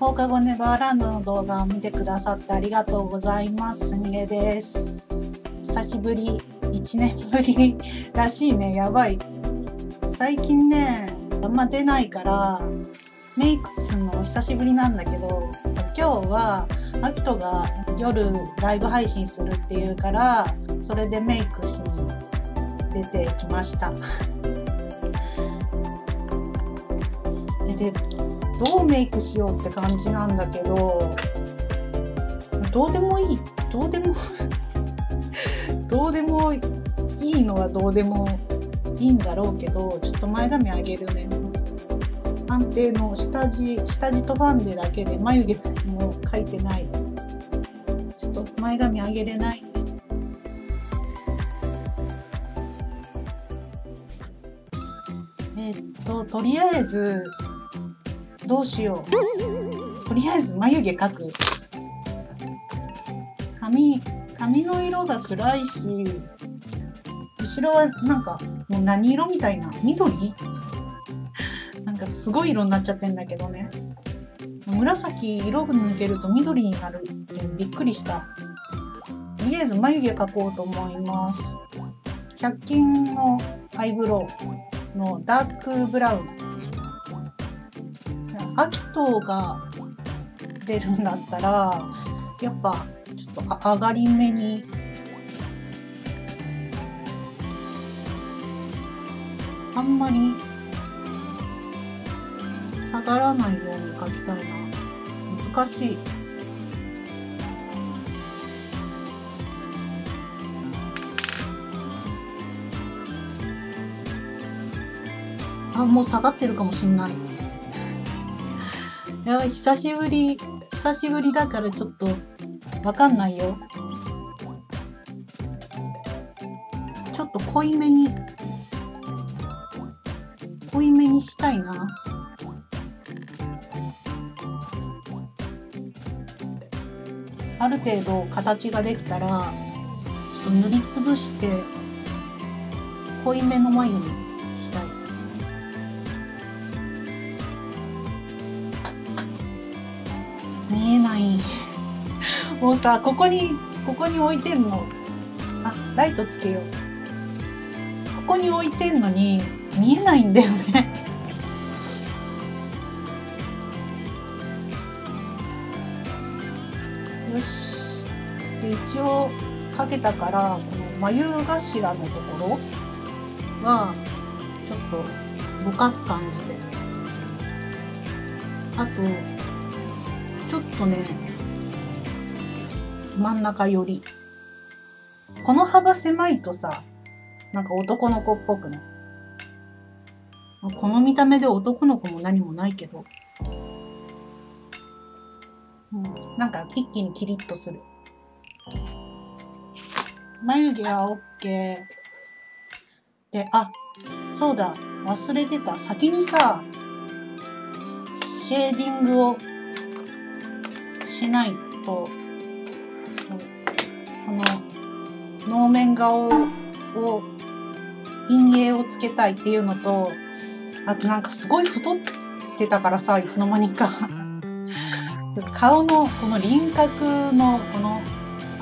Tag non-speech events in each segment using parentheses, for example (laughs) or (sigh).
放課後ネバーランドの動画を見てくださってありがとうございます。すみれです。久しぶり、1年ぶりらしいね。やばい。最近ね、あんま出ないから、メイクするの久しぶりなんだけど、今日は、アキトが夜ライブ配信するっていうから、それでメイクしに出てきました。(laughs) で、どうメイクしようって感じなんだけど、どうでもいい、どうでも、(laughs) どうでもいいのはどうでもいいんだろうけど、ちょっと前髪上げるね。安定の下地、下地とファンデだけで眉毛も描いてない。ちょっと前髪上げれない。えっと、とりあえず、どうしよう。とりあえず眉毛描く。髪、髪の色が暗いし、後ろはなんかもう何色みたいな緑？(laughs) なんかすごい色になっちゃってんだけどね。紫色が抜けると緑になるってびっくりした。とりあえず眉毛描こうと思います。100均のアイブロウのダークブラウン。秋トが出るんだったら、やっぱちょっと上がり目にあんまり下がらないように描きたいな。難しい。あ、もう下がってるかもしんない。やばい、久しぶり、久しぶりだからちょっとわかんないよ。ちょっと濃いめに、濃いめにしたいな。ある程度形ができたら、ちょっと塗りつぶして、濃いめの眉にしたい。い。もうさ、ここに、ここに置いてんの。あ、ライトつけよう。ここに置いてんのに、見えないんだよね。(laughs) よし。で、一応かけたから、この眉頭のところは、ちょっとぼかす感じで。あと、ちょっとね、真ん中寄り。この幅狭いとさ、なんか男の子っぽくない？この見た目で男の子も何もないけど。うん、なんか一気にキリッとする。眉毛は OK。で、あ、そうだ、忘れてた。先にさ、シェーディングをしないと、この能面顔を、陰影をつけたいっていうのと、あとなんかすごい太ってたからさ、いつの間にか。顔のこの輪郭のこの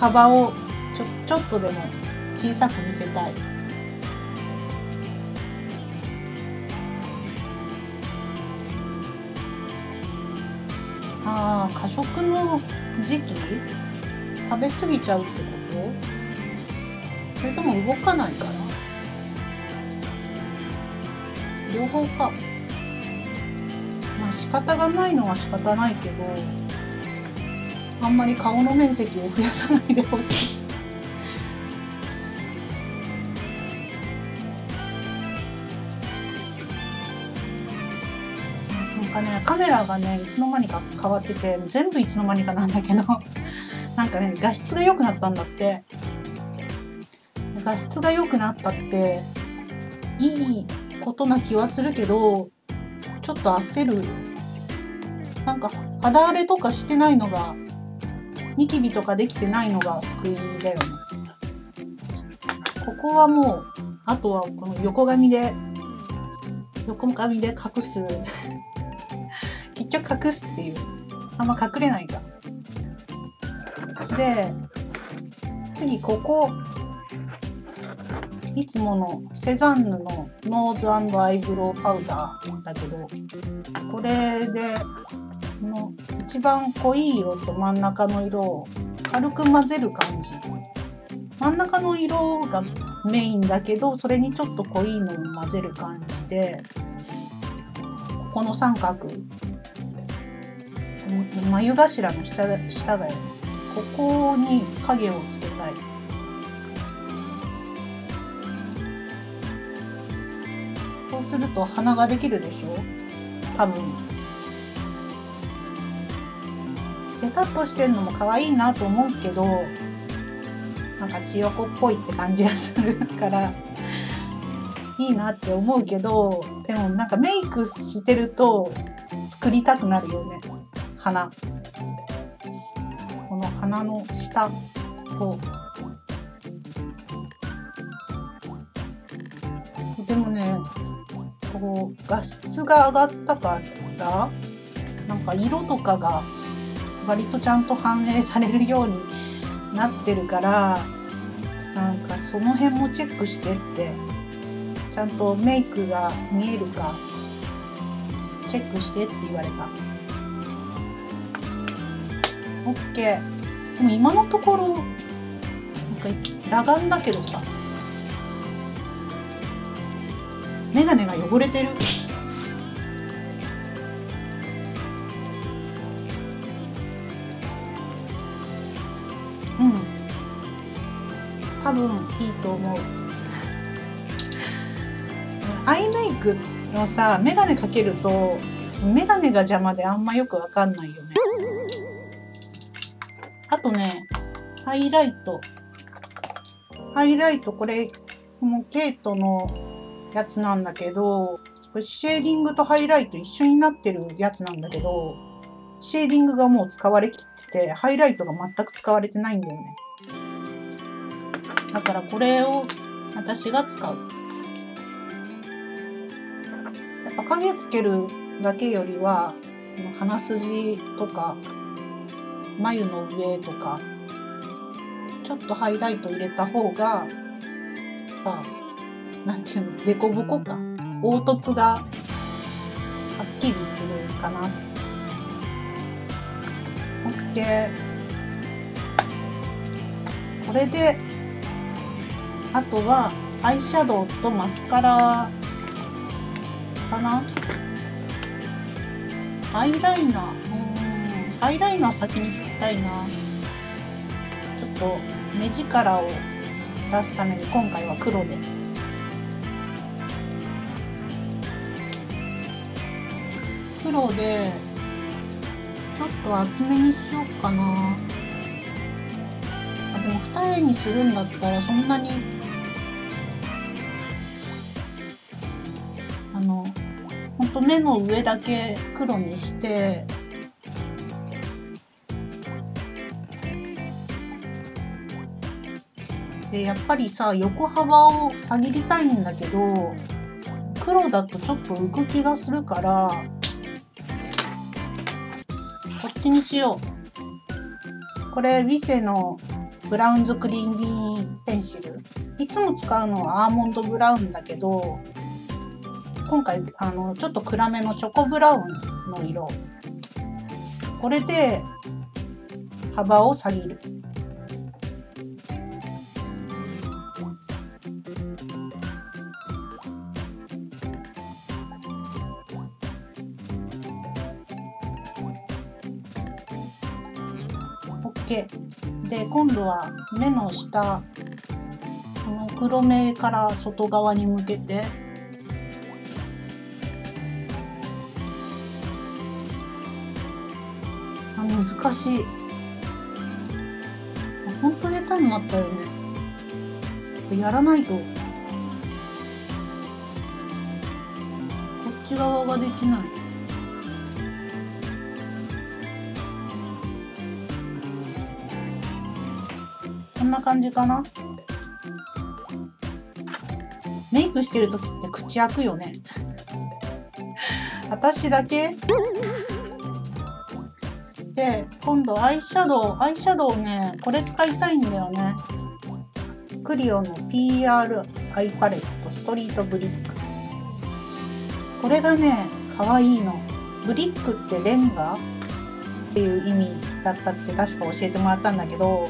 幅をちょちょっとでも小さく見せたい。ああ、過食の時期？食べ過ぎちゃうってこと？それとも動かないから？両方か。まあ仕方がないのは仕方ないけど、あんまり顔の面積を増やさないでほしい。メラがね、いつの間にか変わってて、全部いつの間にかなんだけど、(laughs) なんかね、画質が良くなったんだって。画質が良くなったって、いいことな気はするけど、ちょっと焦る。なんか肌荒れとかしてないのが、ニキビとかできてないのが救いだよね。ここはもう、あとはこの横髪で、横髪で隠す。結局隠すっていう。あんま隠れないか。で、次ここ、いつものセザンヌのノーズアイブロウパウダーだけど、これで、の一番濃い色と真ん中の色を軽く混ぜる感じ。真ん中の色がメインだけど、それにちょっと濃いのを混ぜる感じで、ここの三角、眉頭の下下がここに影をつけたい。そうすると鼻ができるでしょ？多分。ペタッとしてるのも可愛いなと思うけど、なんか千代子っぽいって感じがするからいいなって思うけどでもなんかメイクしてると作りたくなるよね鼻この鼻の下とでもねこう画質が上がったからなんか色とかが割とちゃんと反映されるようになってるからなんかその辺もチェックしてってちゃんとメイクが見えるかチェックしてって言われた。OK でも今のところなんか裸眼だけどさ。メガネが汚れてる。うん。多分いいと思う。(laughs) アイメイクのさメガネかけるとメガネが邪魔であんまよくわかんないよハイライトハイライトこれもうケイトのやつなんだけどシェーディングとハイライト一緒になってるやつなんだけどシェーディングがもう使われきっててハイライトが全く使われてないんだよねだからこれを私が使う。やっぱ影つけるだけよりは、鼻筋とか、眉の上とか、ちょっとハイライト入れた方が、あ、なんていうの、デコボコか。凹凸がはっきりするかな。OK。これであとはアイシャドウとマスカラかなアイライナーうんアイライナー先に引きたいなちょっと目力を出すために今回は黒で。黒でちょっと厚めにしようかな。あでも二重にするんだったらそんなにあのほんと目の上だけ黒にしてでやっぱりさ横幅を下げりたいんだけど黒だとちょっと浮く気がするからこっちにしよう。これウィセのブラウンズクリーンビーペンシル。いつも使うのはアーモンドブラウンだけど今回あのちょっと暗めのチョコブラウンの色。これで幅を下げる。オッケーで今度は目の下この黒目から外側に向けて。難しい。本当下手になったよね。やらないと。こっち側ができない。こんな感じかな？メイクしてる時って口開くよね。(laughs) 私だけ？で今度アイシャドウアイシャドウねこれ使いたいんだよね。クリオの PR アイパレットストリートブリック。これがね可愛いいの。ブリックってレンガ？っていう意味だったって確か教えてもらったんだけど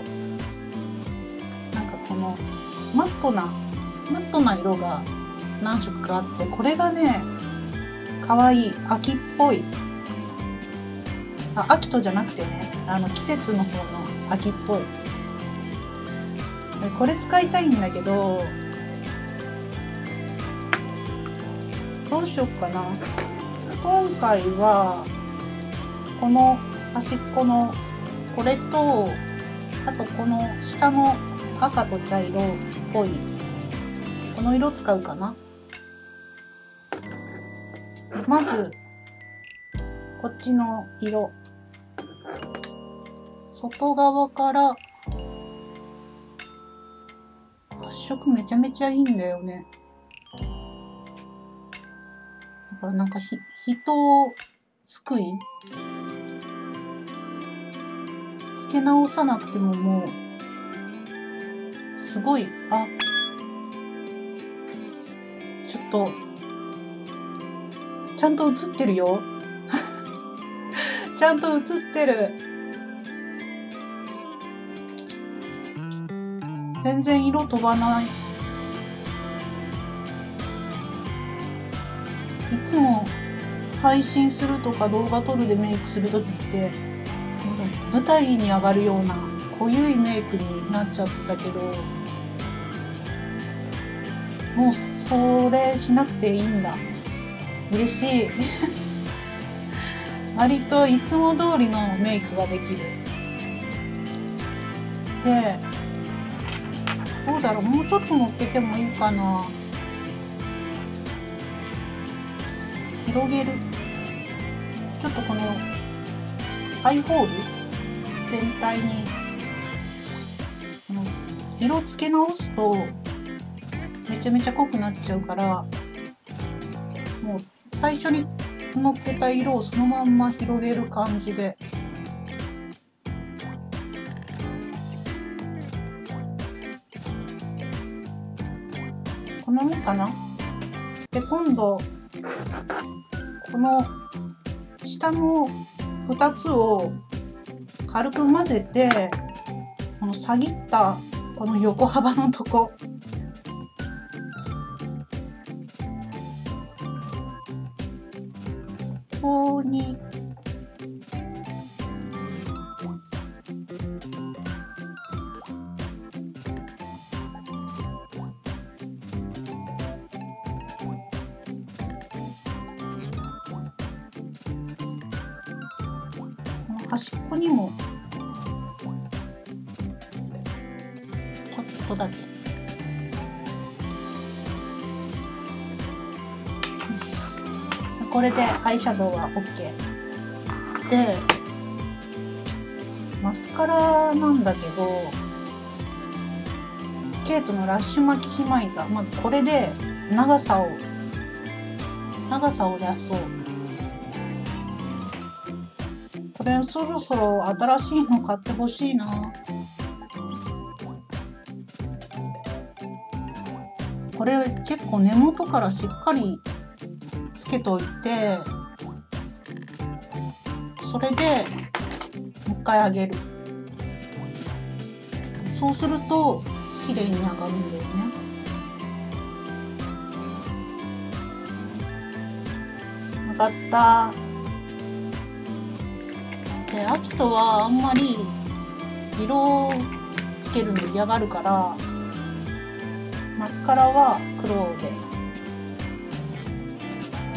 マットなマットな色が何色かあってこれがね可愛いい秋っぽい。あ秋とじゃなくてねあの季節の方の秋っぽい。これ使いたいんだけどどうしよっかな。今回はこの端っこのこれとあとこの下の赤と茶色ぽい。この色使うかな？まずこっちの色。外側から発色めちゃめちゃいいんだよね。だからなんかひ人すくい？つけ直さなくてももうすごいあちょっとちゃんと映ってるよ。(laughs) ちゃんと映ってる。全然色飛ばない。いつも配信するとか動画撮るでメイクする時って舞台に上がるような濃ゆいメイクになっちゃってたけどもうそれしなくていいんだ。嬉しい。(laughs) 割といつも通りのメイクができる。でどうだろう。もうちょっと乗っけてもいいかな。広げる。ちょっとこのアイホール？全体に色付け直すとめちゃめちゃ濃くなっちゃうからもう最初に乗っけた色をそのまんま広げる感じで。こんなもんかな？で今度この下の2つを軽く混ぜてこの下ぎったこの横幅のとこ。ここに。端っこにも。ちょっとだけ。よし。これでアイシャドウは OK でマスカラなんだけどケイトのラッシュマキシマイザー。まずこれで長さを長さを出そう。これそろそろ新しいの買ってほしいな。これ結構根元からしっかりつけといてそれでもう一回上げる。そうすると綺麗に上がるんだよね。上がった。で秋とはあんまり色をつけるの嫌がるからマスカラは黒で。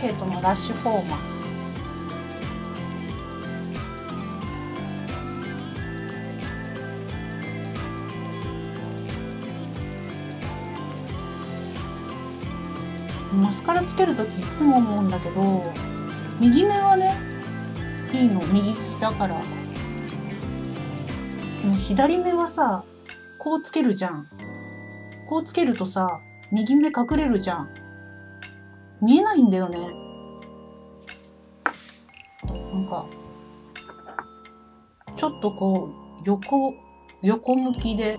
ケイトのラッシュフォーママスカラつける時いつも思うんだけど右目はねいいの右利きだから。でも左目はさこうつけるじゃん。こうつけるとさ右目隠れるじゃん。見えないんだよね。なんかちょっとこう横横向きで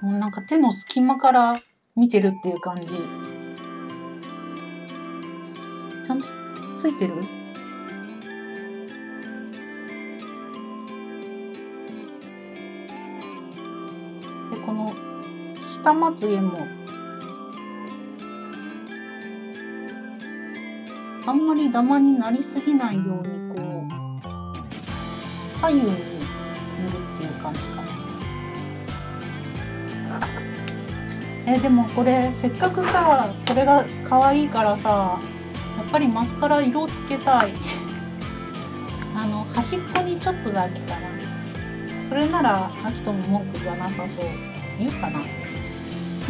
もうなんか手の隙間から見てるっていう感じ。ちゃんとついてる？下まつげも。あんまりダマになりすぎないようにこう左右に塗るっていう感じかな。えでもこれせっかくさこれが可愛いからさやっぱりマスカラ色をつけたい。(laughs) あの端っこにちょっとだけかな。それならアキトも文句言わなさそう。言うかな。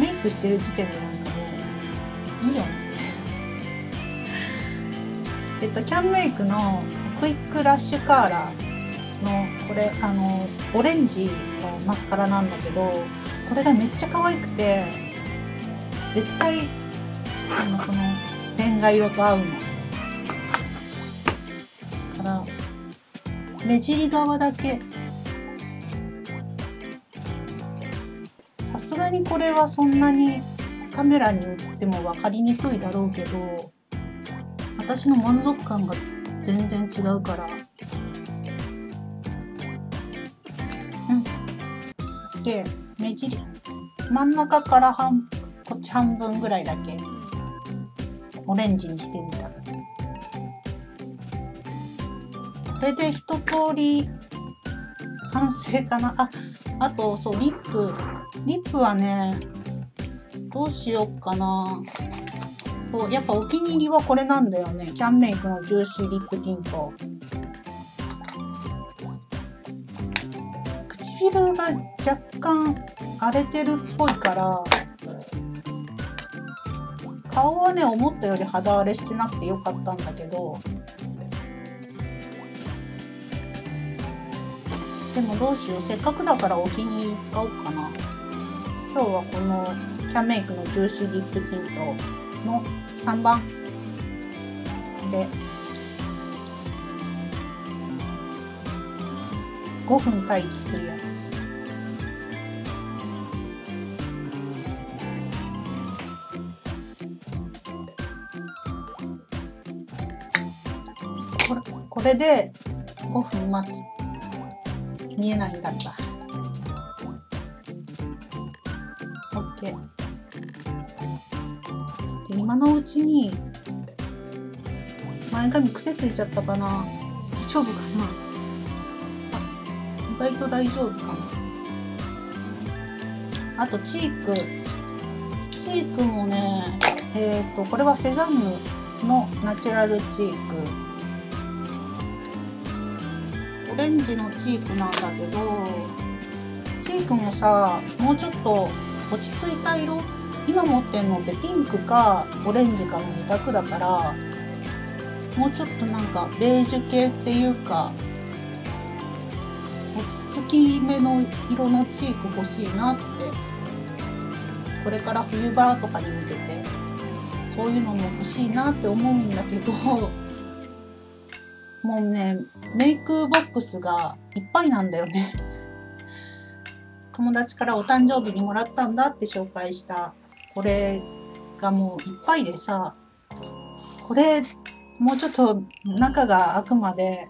メイクしてる時点でなんかもういいよね (laughs) えっとキャンメイクのクイックラッシュカーラーのこれあのオレンジのマスカラなんだけどこれがめっちゃ可愛くて絶対あのこのレンガ色と合うの。から目尻側だけにこれはそんなにカメラに映っても分かりにくいだろうけど私の満足感が全然違うから。うん。で目尻真ん中から半こっち半分ぐらいだけオレンジにしてみた。これで一通り完成かな。ああとそうリップ。リップはねどうしようかな。そうやっぱお気に入りはこれなんだよね。キャンメイクのジューシーリップティント。唇が若干荒れてるっぽいから顔はね思ったより肌荒れしてなくてよかったんだけど。でもどうしよう。せっかくだからお気に入り使おうかな。今日はこのキャンメイクのジューシーリップティントの3番で5分待機するやつ。これこれで5分待つ見えないんだった。OK で今のうちに前髪癖ついちゃったかな。大丈夫かな。あ意外と大丈夫かなあとチーク。チークもねえっ、ー、とこれはセザンヌのナチュラルチーク。オレンジのチークなんだけどチークもさもうちょっと落ち着いた色。今持ってんのってピンクかオレンジかの2択だからもうちょっとなんかベージュ系っていうか落ち着き目の色のチーク欲しいなって。これから冬場とかに向けてそういうのも欲しいなって思うんだけどもうねメイクボックスがいっぱいなんだよね。友達からお誕生日にもらったんだって紹介した。これがもういっぱいでさこれもうちょっと中が開くまで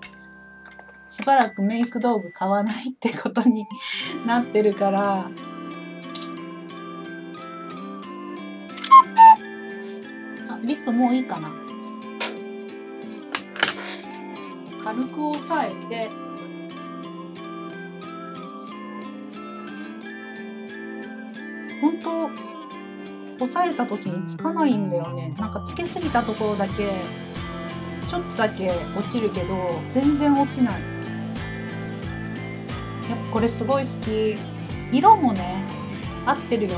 しばらくメイク道具買わないってことになってるから。あリップもういいかな。軽く押さえて本当押さえた時につかないんだよね。なんかつけすぎたところだけちょっとだけ落ちるけど全然落ちない。やっぱこれすごい好き。色もね合ってるよね。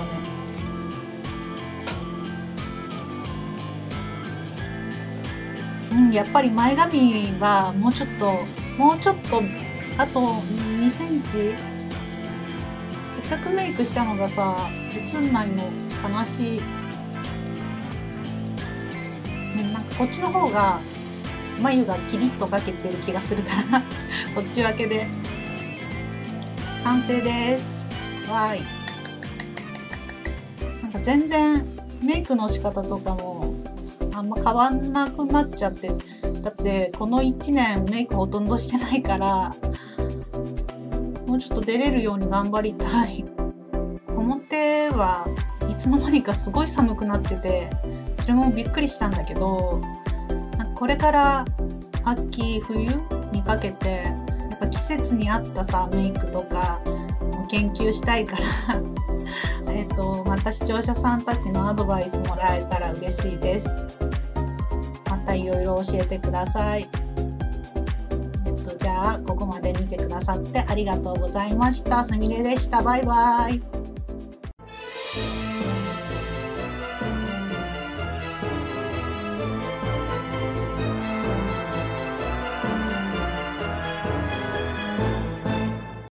うんやっぱり前髪はもうちょっともうちょっとあと2センチ。せっかくメイクしたのがさ映んないの悲しい、うん、なんかこっちの方が眉がキリッとかけてる気がするから (laughs) こっち分けで。完成です。わーい。なんか全然メイクの仕方とかもあんま変わんなくなっちゃって。だってこの1年メイクほとんどしてないからもうちょっと出れるように頑張りたい。表はいつの間にかすごい寒くなっててそれもびっくりしたんだけどこれから秋冬にかけてやっぱ季節に合ったさメイクとか研究したいから (laughs) えとまた視聴者さんたちのアドバイスもらえたら嬉しいです。またいろいろ教えてください。えっとじゃあここまで見てくださってありがとうございました。すみれでした。バイバイ。